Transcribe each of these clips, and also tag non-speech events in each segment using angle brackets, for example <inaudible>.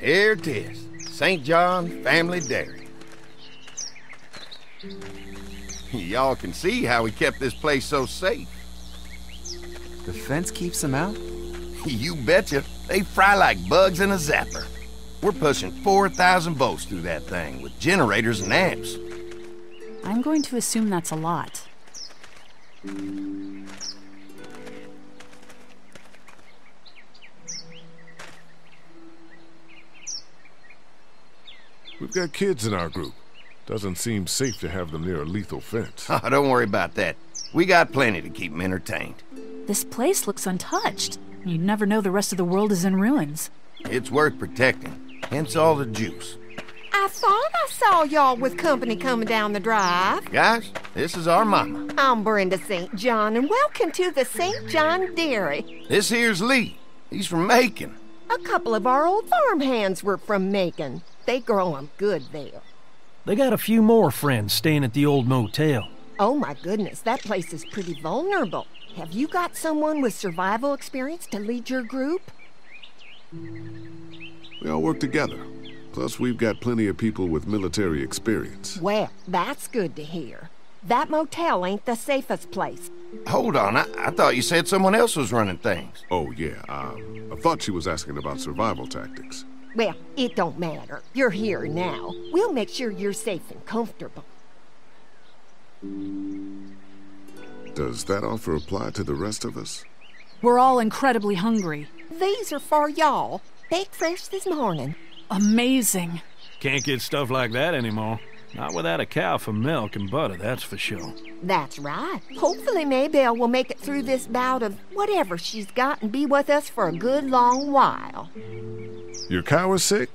Here it is. St. John Family Dairy. Y'all can see how we kept this place so safe. The fence keeps them out? <laughs> You betcha. They fry like bugs in a zapper. We're pushing 4,000 volts through that thing with generators and amps. I'm going to assume that's a lot. We've got kids in our group. Doesn't seem safe to have them near a lethal fence. Oh, <laughs> don't worry about that. We got plenty to keep them entertained. This place looks untouched. You never know the rest of the world is in ruins. It's worth protecting, hence all the juice. I thought I saw y'all with company coming down the drive. Guys, this is our mama. I'm Brenda St. John, and welcome to the St. John Dairy. This here's Lee. He's from Macon. A couple of our old farm hands were from Macon. They grow 'em good there. They got a few more friends staying at the old motel. Oh my goodness, that place is pretty vulnerable. Have you got someone with survival experience to lead your group? We all work together. Plus, we've got plenty of people with military experience. Well, that's good to hear. That motel ain't the safest place. Hold on, I, I thought you said someone else was running things. Oh, yeah, um, I thought she was asking about survival tactics. Well, it don't matter. You're here now. We'll make sure you're safe and comfortable. Does that offer apply to the rest of us? We're all incredibly hungry. These are for y'all. Baked fresh this morning. Amazing. Can't get stuff like that anymore. Not without a cow for milk and butter, that's for sure. That's right. Hopefully Maybelle will make it through this bout of whatever she's got and be with us for a good long while. Your cow is sick?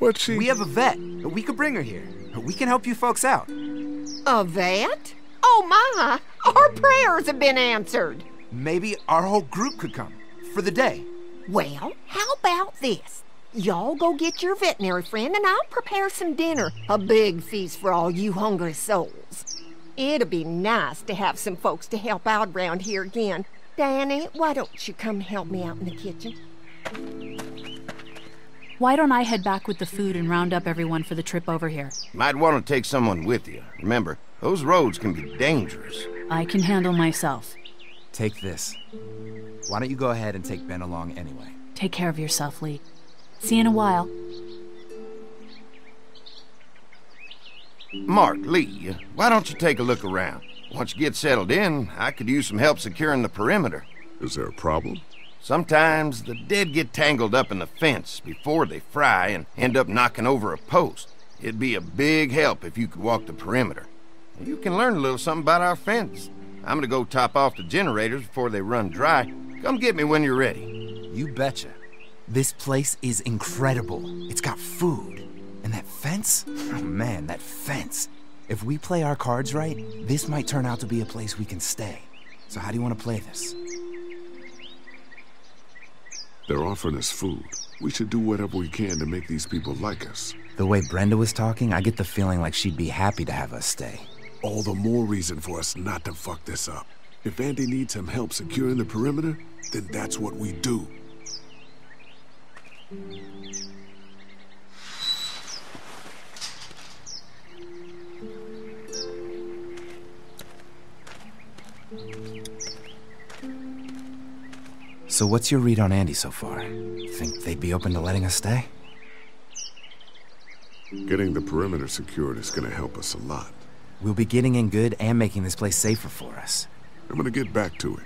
What's she? We have a vet. We could bring her here. We can help you folks out. A vet? Oh my! Our prayers have been answered. Maybe our whole group could come for the day. Well, how about this? Y'all go get your veterinary friend and I'll prepare some dinner. A big feast for all you hungry souls. It'll be nice to have some folks to help out around here again. Danny, why don't you come help me out in the kitchen? Why don't I head back with the food and round up everyone for the trip over here? Might want to take someone with you. Remember, those roads can be dangerous. I can handle myself. Take this. Why don't you go ahead and take Ben along anyway? Take care of yourself, Lee. See you in a while. Mark, Lee, why don't you take a look around? Once you get settled in, I could use some help securing the perimeter. Is there a problem? Sometimes the dead get tangled up in the fence before they fry and end up knocking over a post. It'd be a big help if you could walk the perimeter. You can learn a little something about our fence. I'm gonna go top off the generators before they run dry. Come get me when you're ready. You betcha. This place is incredible. It's got food. And that fence? Oh man, that fence. If we play our cards right, this might turn out to be a place we can stay. So how do you want to play this? They're offering us food. We should do whatever we can to make these people like us. The way Brenda was talking, I get the feeling like she'd be happy to have us stay. All the more reason for us not to fuck this up. If Andy needs some help securing the perimeter, then that's what we do. So what's your read on Andy so far? Think they'd be open to letting us stay? Getting the perimeter secured is gonna help us a lot. We'll be getting in good and making this place safer for us. I'm gonna get back to it.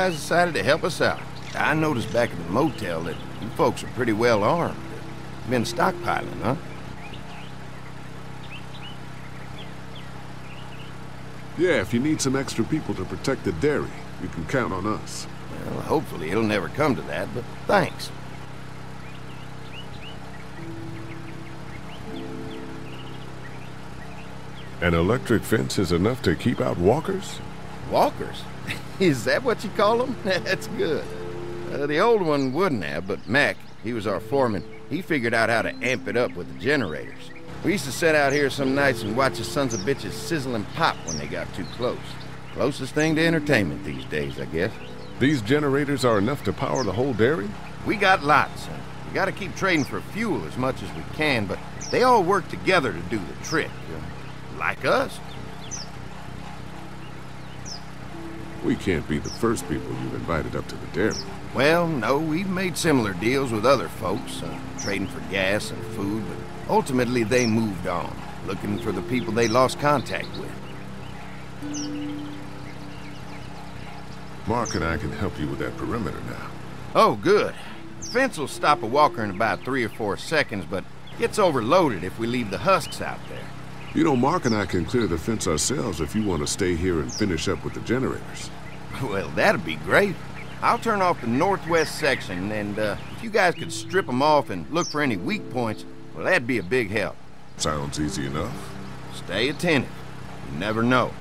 Guys decided to help us out. I noticed back at the motel that you folks are pretty well armed. Been stockpiling, huh? Yeah, if you need some extra people to protect the dairy, you can count on us. Well, hopefully it'll never come to that, but thanks. An electric fence is enough to keep out walkers? Walkers? <laughs> Is that what you call them? <laughs> That's good. Uh, the old one wouldn't have, but Mac, he was our foreman, he figured out how to amp it up with the generators. We used to sit out here some nights and watch the sons of bitches sizzle and pop when they got too close. Closest thing to entertainment these days, I guess. These generators are enough to power the whole dairy? We got lots, and we gotta keep trading for fuel as much as we can, but they all work together to do the trick. Like us. We can't be the first people you've invited up to the dairy. Well, no, we've made similar deals with other folks, uh, trading for gas and food, but ultimately they moved on, looking for the people they lost contact with. Mark and I can help you with that perimeter now. Oh, good. The fence will stop a walker in about three or four seconds, but gets overloaded if we leave the husks out there. You know, Mark and I can clear the fence ourselves if you want to stay here and finish up with the generators. <laughs> Well, that'd be great. I'll turn off the northwest section, and uh, if you guys could strip them off and look for any weak points, well, that'd be a big help. Sounds easy enough. Stay attentive. You never know.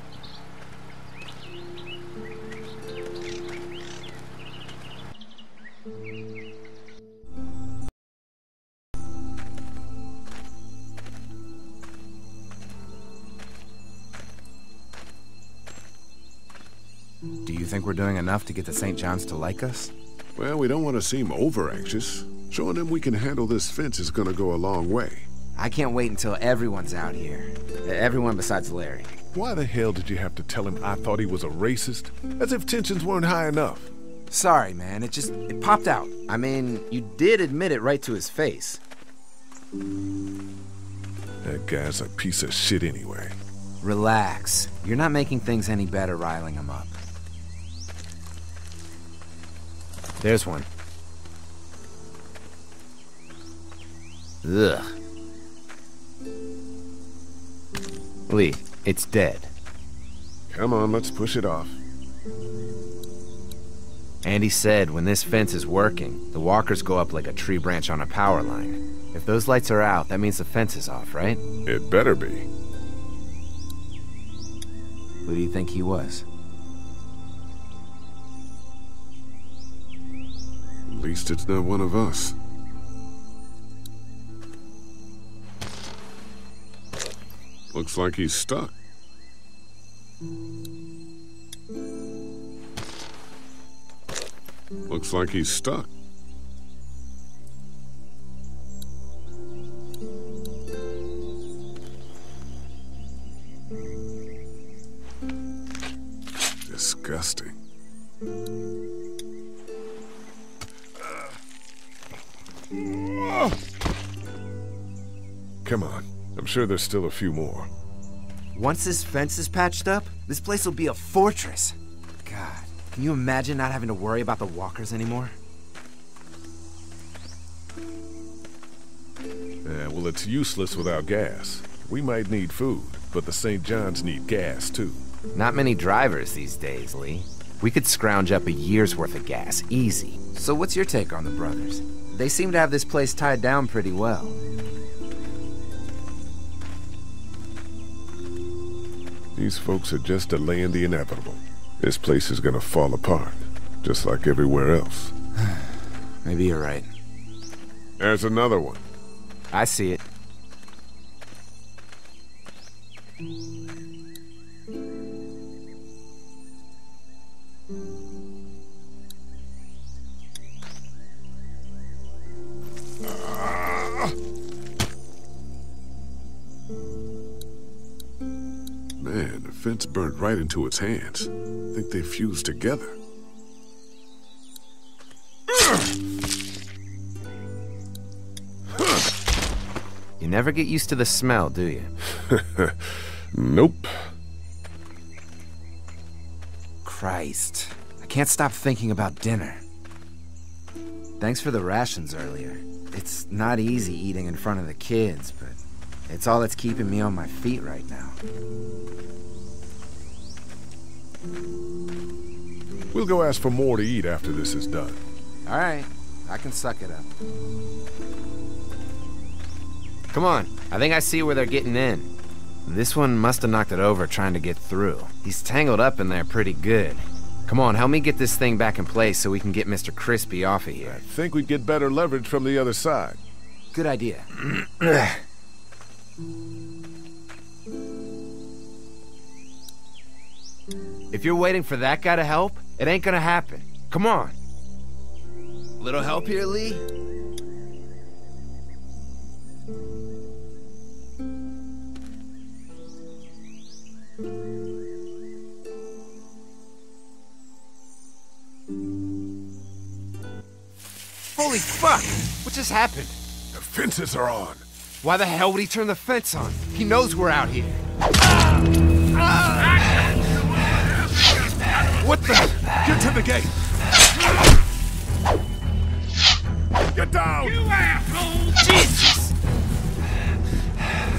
Think we're doing enough to get the St. John's to like us? Well, we don't want to seem over anxious. Showing them we can handle this fence is gonna go a long way. I can't wait until everyone's out here. Everyone besides Larry. Why the hell did you have to tell him I thought he was a racist? As if tensions weren't high enough. Sorry, man. It just it popped out. I mean, you did admit it right to his face. That guy's a piece of shit anyway. Relax. You're not making things any better riling him up. There's one. Ugh. Lee, it's dead. Come on, let's push it off. Andy said when this fence is working, the walkers go up like a tree branch on a power line. If those lights are out, that means the fence is off, right? It better be. Who do you think he was? Least it's not one of us. Looks like he's stuck. Looks like he's stuck. Sure there's still a few more. Once this fence is patched up, this place will be a fortress. God, can you imagine not having to worry about the walkers anymore? Yeah, well, it's useless without gas. We might need food, but the St. John's need gas, too. Not many drivers these days, Lee. We could scrounge up a year's worth of gas, easy. So what's your take on the brothers? They seem to have this place tied down pretty well. These folks are just delaying the inevitable. This place is gonna fall apart, just like everywhere else. <sighs> Maybe you're right. There's another one. I see it. Into its hands. I think they fused together. You never get used to the smell, do you? <laughs> Nope. Christ. I can't stop thinking about dinner. Thanks for the rations earlier. It's not easy eating in front of the kids, but it's all that's keeping me on my feet right now. We'll go ask for more to eat after this is done. All right, I can suck it up. Come on, I think I see where they're getting in. This one must have knocked it over trying to get through. He's tangled up in there pretty good. Come on, help me get this thing back in place so we can get Mr. Crispy off of here. I think we'd get better leverage from the other side. Good idea. <clears throat> <clears throat> if you're waiting for that guy to help, it ain't gonna happen. Come on. Little help here, Lee? Holy fuck! What just happened? The fences are on. Why the hell would he turn the fence on? He knows we're out here. What the? Get to the gate. Get down! You asshole! Jesus!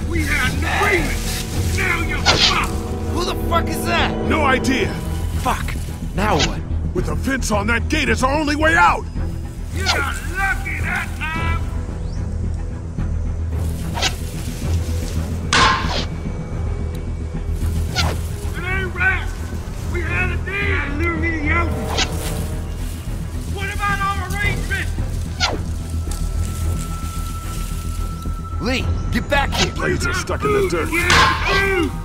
We had an agreement! Now you're fucked! Who the fuck is that? No idea. Fuck! Now what? With the fence on that gate, it's our only way out. You got stuck in the dirt.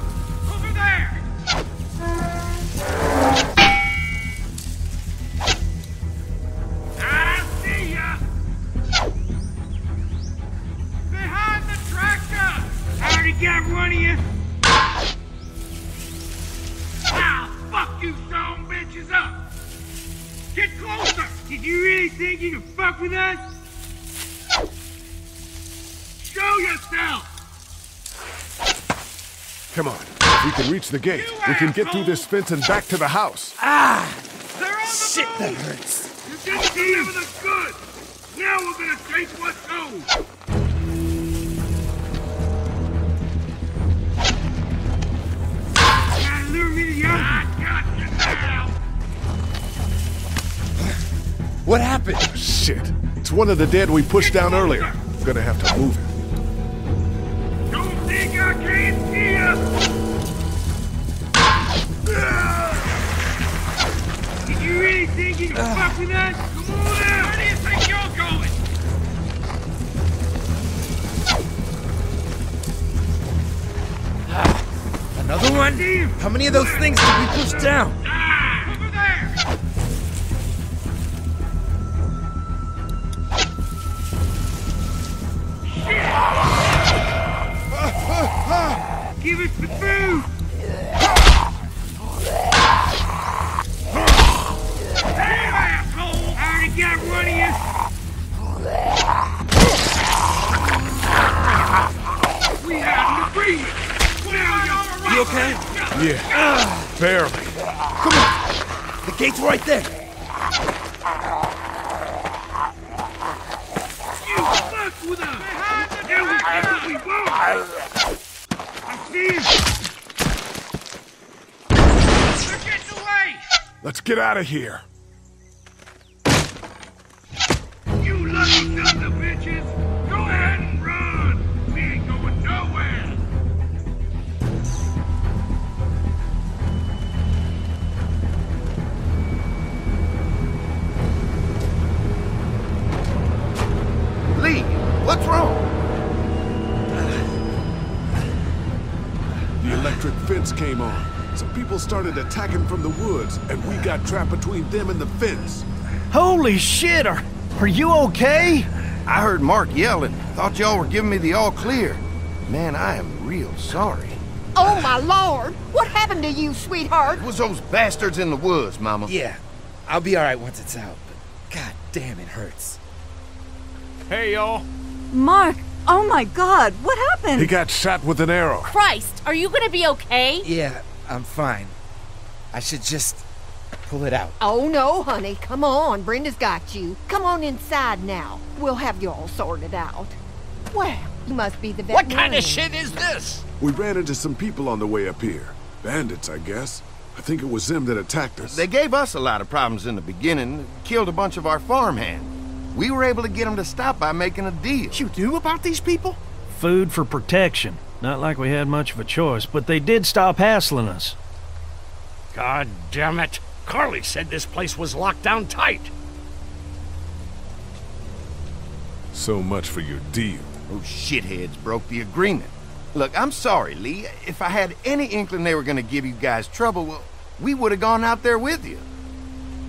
Reach the gate, we can get through this fence and back to the house. Ah, They're the Shit, move! that hurts. You didn't deliver the goods! Now we're gonna take what's owed! Gotta lure me to the other- I got you now! What happened? Shit. It's one of the dead we pushed down earlier. Gonna have to move it. Come on do you think you're going? Another one? How many of those things did we push down? Over there! Give us the food! Right there. You fuck with us! We get what we want! I see him! They're getting away! Let's get out of here. Electric fence came on. Some people started attacking from the woods, and we got trapped between them and the fence. Holy shit, are, are you okay? I heard Mark yelling. Thought y'all were giving me the all clear. Man, I am real sorry. Oh, my lord! What happened to you, sweetheart? It was those bastards in the woods, Mama. Yeah, I'll be alright once it's out, but god damn, it hurts. Hey, y'all. Mark, oh my god, what happened? He got shot with an arrow. Christ, are you gonna be okay? Yeah, I'm fine. I should just pull it out. Oh, no, honey. Come on. Brenda's got you. Come on inside now. We'll have you all sorted out. Well, you must be the What kind of shit is this? We ran into some people on the way up here. Bandits, I guess. I think it was them that attacked us. They gave us a lot of problems in the beginning, killed a bunch of our farmhands. We were able to get them to stop by making a deal. You knew about these people? Food for protection. Not like we had much of a choice, but they did stop hassling us. God damn it. Carley said this place was locked down tight. So much for your deal. Those shitheads broke the agreement. Look, I'm sorry, Lee. If I had any inkling they were gonna give you guys trouble, well, we would have gone out there with you.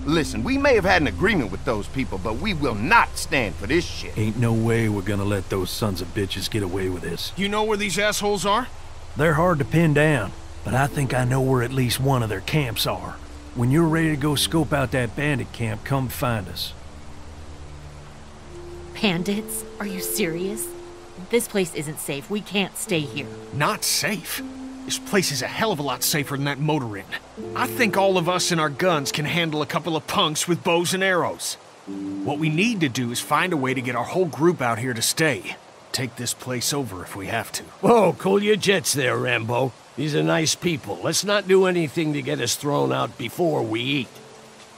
Listen, we may have had an agreement with those people, but we will not stand for this shit. Ain't no way we're gonna let those sons of bitches get away with this. You know where these assholes are? They're hard to pin down, but I think I know where at least one of their camps are. When you're ready to go scope out that bandit camp, come find us. Bandits? Are you serious? This place isn't safe. We can't stay here. Not safe. This place is a hell of a lot safer than that motor inn. I think all of us and our guns can handle a couple of punks with bows and arrows. What we need to do is find a way to get our whole group out here to stay. Take this place over if we have to. Whoa, cool your jets there, Rambo. These are nice people. Let's not do anything to get us thrown out before we eat.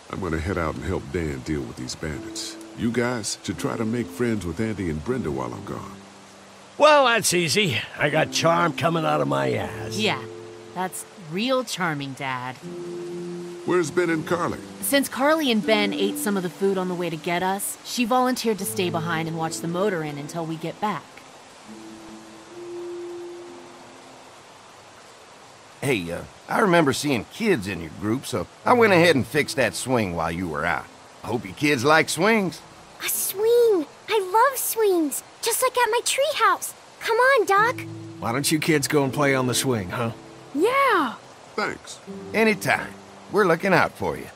I'm gonna head out and help Dan deal with these bandits. You guys should try to make friends with Andy and Brenda while I'm gone. Well, that's easy. I got charm coming out of my ass. Yeah, that's real charming, Dad. Where's Ben and Carley? Since Carley and Ben ate some of the food on the way to get us, she volunteered to stay behind and watch the motor inn until we get back. Hey, uh, I remember seeing kids in your group, so I went ahead and fixed that swing while you were out. I hope you kids like swings. A swing! I love swings! Just like at my treehouse. Come on, Duck. Why don't you kids go and play on the swing, huh? Yeah. Thanks. Anytime. We're looking out for you.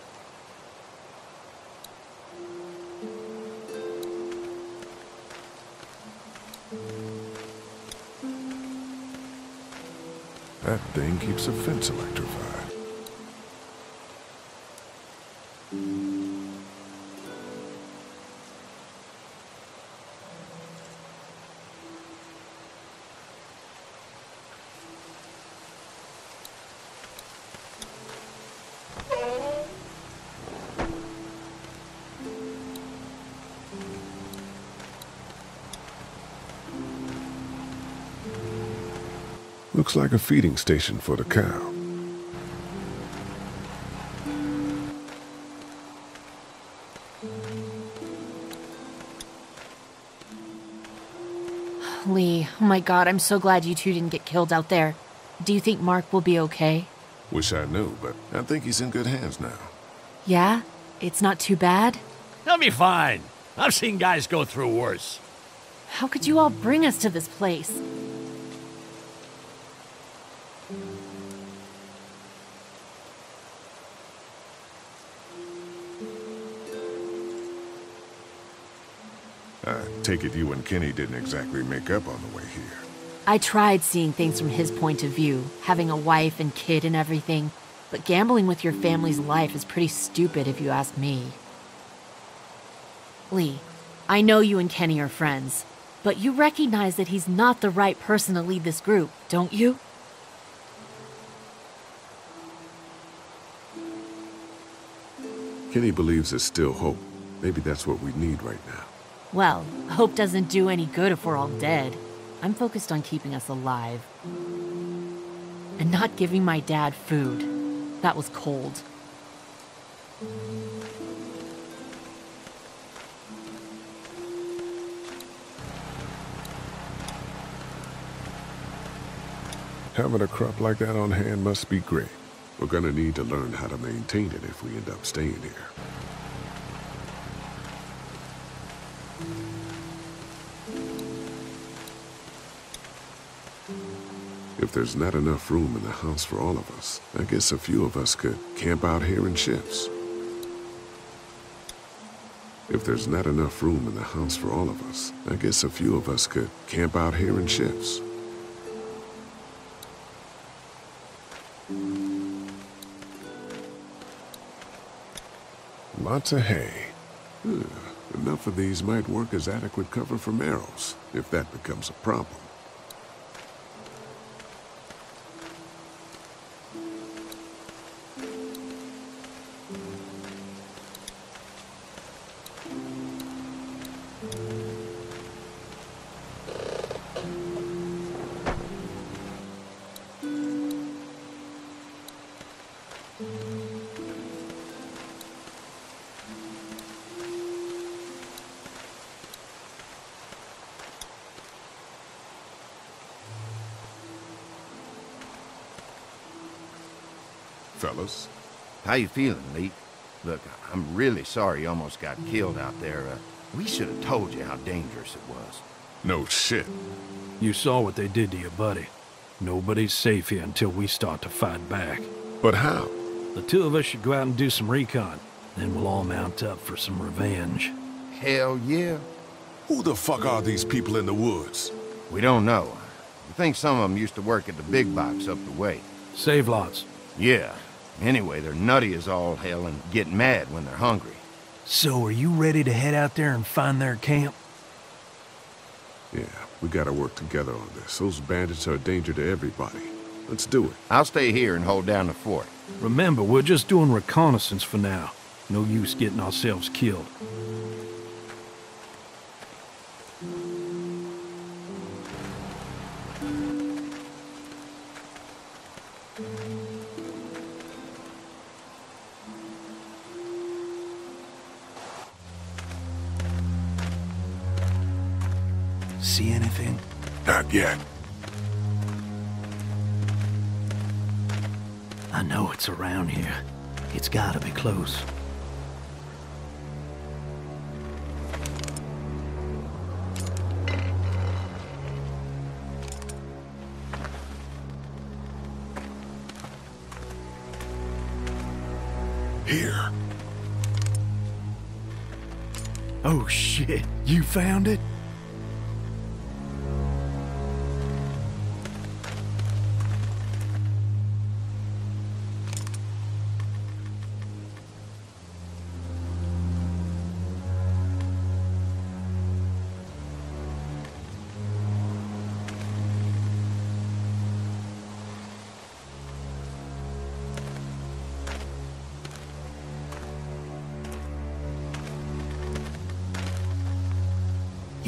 That thing keeps a fence electrified. Looks like a feeding station for the cow. Lee, oh my god, I'm so glad you two didn't get killed out there. Do you think Mark will be okay? Wish I knew, but I think he's in good hands now. Yeah? It's not too bad? He'll be fine. I've seen guys go through worse. How could you all bring us to this place? I take it you and Kenny didn't exactly make up on the way here. I tried seeing things from his point of view, having a wife and kid and everything, but gambling with your family's life is pretty stupid if you ask me. Lee, I know you and Kenny are friends, but you recognize that he's not the right person to lead this group, don't you? Kenny believes there's still hope. Maybe that's what we need right now. Well, hope doesn't do any good if we're all dead. I'm focused on keeping us alive. And not giving my dad food. That was cold. Having a crop like that on hand must be great. We're gonna need to learn how to maintain it if we end up staying here. If there's not enough room in the house for all of us, I guess a few of us could camp out here in shifts. If there's not enough room in the house for all of us, I guess a few of us could camp out here in shifts. Lots of hay. Hmm, Enough of these might work as adequate cover from arrows, if that becomes a problem. Fellas. How you feeling, Lee? Look, I'm really sorry you almost got killed out there. Uh, we should have told you how dangerous it was. No shit. You saw what they did to your buddy. Nobody's safe here until we start to fight back. But how? The two of us should go out and do some recon. Then we'll all mount up for some revenge. Hell yeah. Who the fuck are these people in the woods? We don't know. We think some of them used to work at the big box up the way. Save-Lots. Yeah. Anyway, they're nutty as all hell and get mad when they're hungry. So are you ready to head out there and find their camp? Yeah, we gotta work together on this. Those bandits are a danger to everybody. Let's do it. I'll stay here and hold down the fort. Remember, we're just doing reconnaissance for now. No use getting ourselves killed. See anything? Not yet. I know it's around here. It's gotta be close. Here. Oh shit, you found it?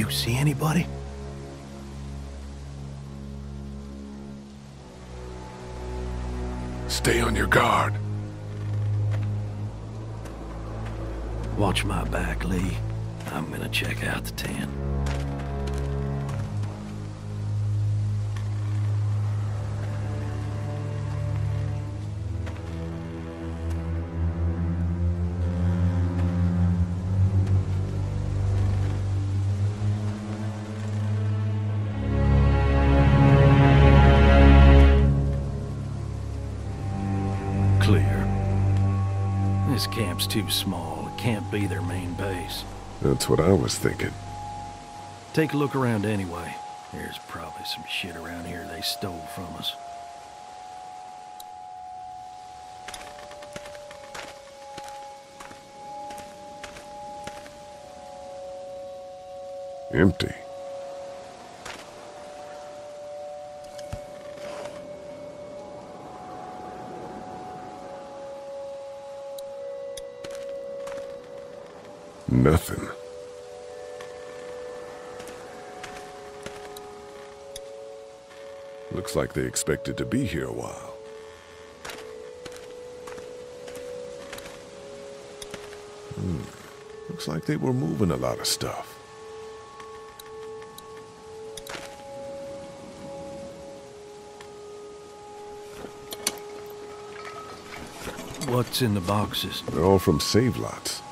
You see anybody? Stay on your guard. Watch my back, Lee. I'm gonna check out the tent. Small. It can't be their main base. That's what I was thinking. Take a look around anyway. There's probably some shit around here they stole from us. Empty. Nothing. Looks like they expected to be here a while. Hmm. Looks like they were moving a lot of stuff. What's in the boxes? They're all from Save-Lots.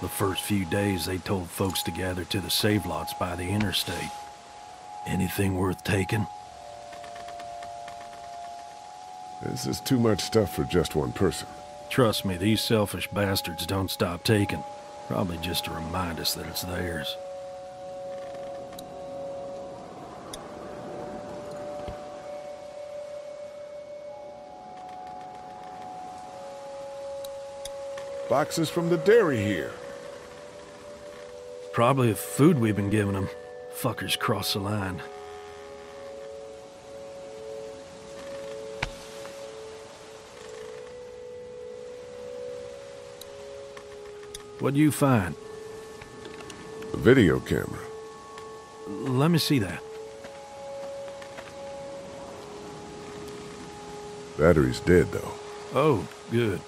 The first few days they told folks to gather to the Save-Lots by the interstate. Anything worth taking? This is too much stuff for just one person. Trust me, these selfish bastards don't stop taking. Probably just to remind us that it's theirs. Boxes from the dairy here. Probably the food we've been giving them. Fuckers cross the line. What'd you find? A video camera. Let me see that. Battery's dead, though. Oh, good.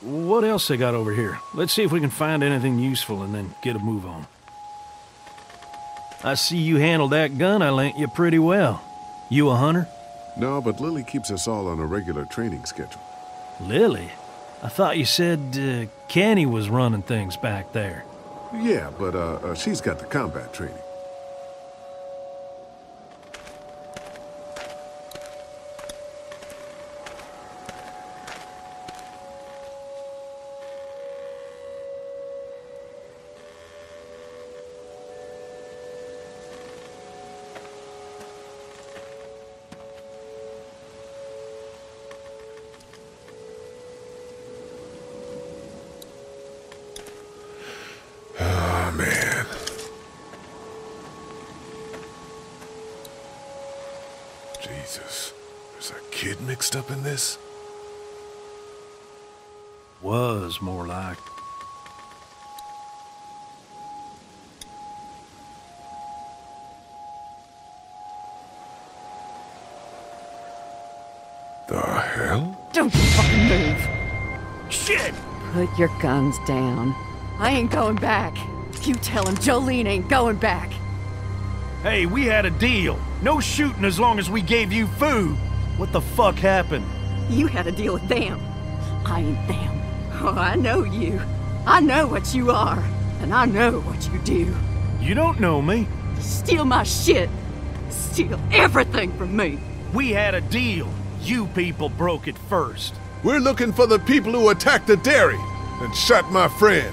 What else they got over here? Let's see if we can find anything useful and then get a move on. I see you handled that gun I lent you pretty well. You a hunter? No, but Lilly keeps us all on a regular training schedule. Lilly? I thought you said uh, Kenny was running things back there. Yeah, but uh, uh, she's got the combat training. Mixed up in this? Was more like. The hell? Don't fucking move. Shit! Put your guns down. I ain't going back. You tell him Jolene ain't going back. Hey, we had a deal. No shooting as long as we gave you food. What the fuck happened? You had a deal with them. I ain't them. Oh, I know you. I know what you are. And I know what you do. You don't know me. You steal my shit. Steal everything from me. We had a deal. You people broke it first. We're looking for the people who attacked the dairy and shot my friend.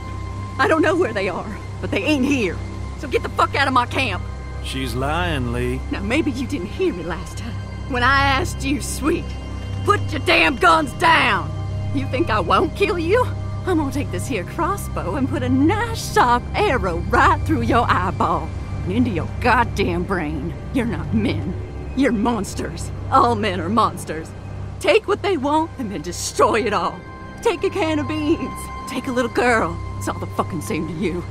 I don't know where they are, but they ain't here. So get the fuck out of my camp. She's lying, Lee. Now, maybe you didn't hear me last time. When I asked you, sweet, put your damn guns down. You think I won't kill you? I'm gonna take this here crossbow and put a nice sharp arrow right through your eyeball and into your goddamn brain. You're not men. You're monsters. All men are monsters. Take what they want and then destroy it all. Take a can of beans. Take a little girl. It's all the fucking same to you.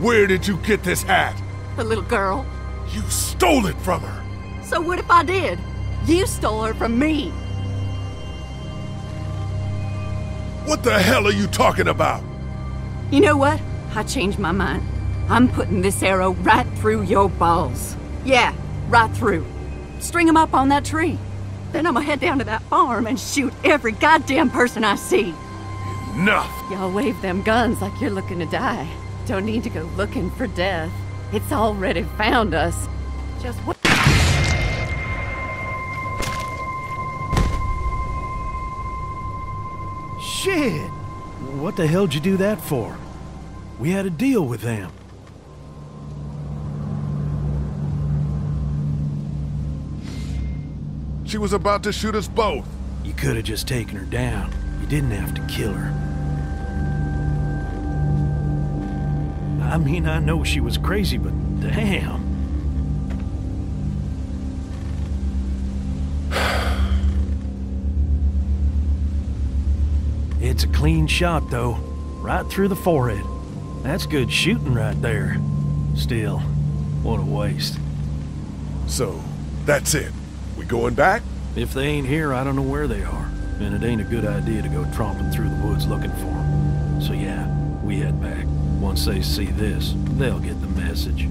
Where did you get this hat? The little girl. You stole it from her. So what if I did? You stole her from me. What the hell are you talking about? You know what? I changed my mind. I'm putting this arrow right through your balls. Yeah, right through. String String 'em up on that tree. Then I'm gonna head down to that farm and shoot every goddamn person I see. Enough! Y'all wave them guns like you're looking to die. Don't need to go looking for death. It's already found us. Just what? Shit! What the hell'd you do that for? We had a deal with them. She was about to shoot us both. You could have just taken her down. You didn't have to kill her. I mean, I know she was crazy, but damn. It's a clean shot, though. Right through the forehead. That's good shooting right there. Still, what a waste. So, that's it. We going back? If they ain't here, I don't know where they are. And it ain't a good idea to go tromping through the woods looking for them. So yeah, we head back. Once they see this, they'll get the message.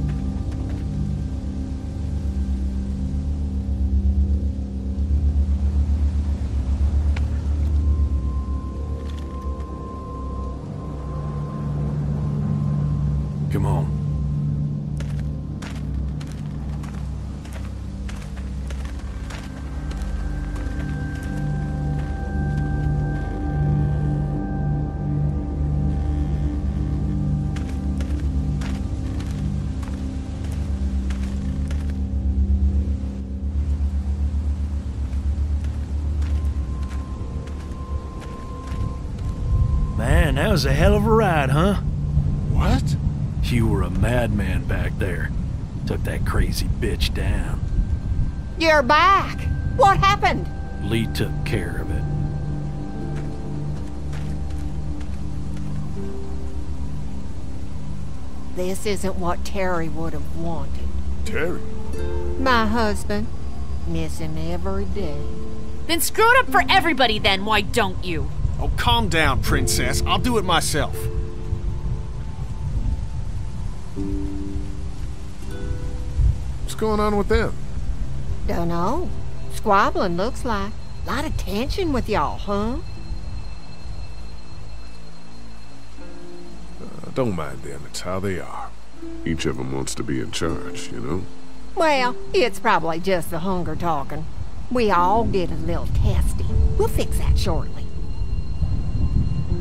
Was a hell of a ride, huh? What? You were a madman back there. Took that crazy bitch down. You're back. What happened? Lee took care of it. This isn't what Terry would have wanted. Terry? My husband. Miss him every day. Then screw it up for everybody then, why don't you? Oh, calm down, princess. I'll do it myself. What's going on with them? Don't know. Squabbling, looks like. A lot of tension with y'all, huh? Uh, don't mind them. It's how they are. Each of them wants to be in charge, you know? Well, it's probably just the hunger talking. We all get a little testy. We'll fix that shortly.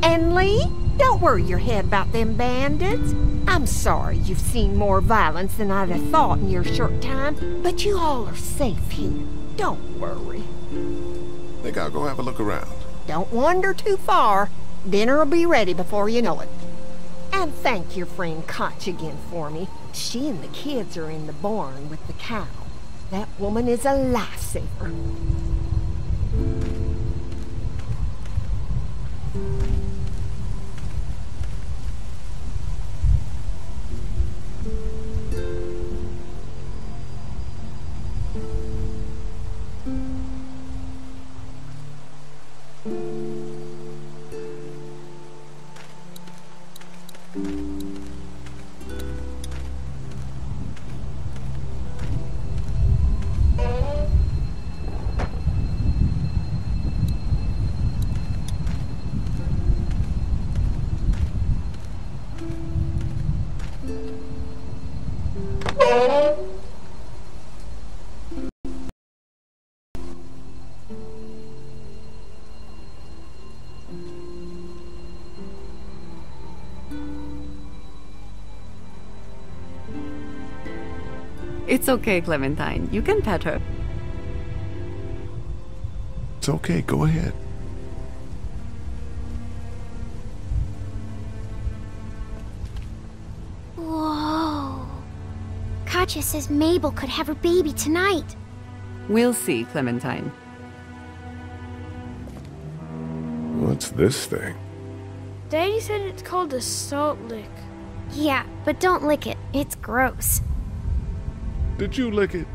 And Lee, don't worry your head about them bandits. I'm sorry you've seen more violence than I'd have thought in your short time, but you all are safe here. Don't worry. Think I'll go have a look around. Don't wander too far. Dinner'll be ready before you know it. And thank your friend Katjaa again for me. She and the kids are in the barn with the cow. That woman is a lifesaver. It's okay, Clementine. You can pet her. It's okay, go ahead. Whoa. Katjaa says Mabel could have her baby tonight. We'll see, Clementine. What's this thing? Daddy said it's called a salt lick. Yeah, but don't lick it. It's gross. Did you lick it?